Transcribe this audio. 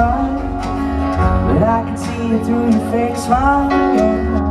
run But I can see it through your fake smile